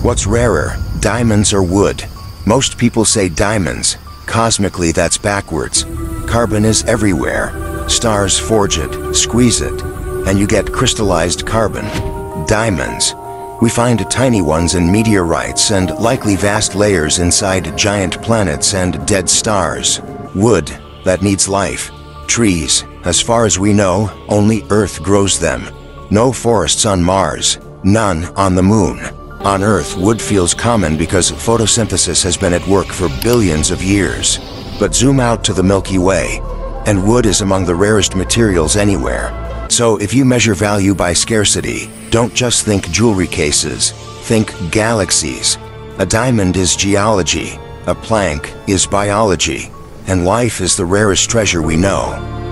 What's rarer, diamonds or wood? Most people say diamonds. Cosmically, that's backwards. Carbon is everywhere. Stars forge it, squeeze it, and you get crystallized carbon. Diamonds. We find tiny ones in meteorites and likely vast layers inside giant planets and dead stars. Wood, that needs life. Trees, as far as we know, only Earth grows them. No forests on Mars, none on the Moon. On Earth, wood feels common because photosynthesis has been at work for billions of years. But zoom out to the Milky Way, and wood is among the rarest materials anywhere. So if you measure value by scarcity, don't just think jewelry cases, think galaxies. A diamond is geology, a plank is biology, and life is the rarest treasure we know.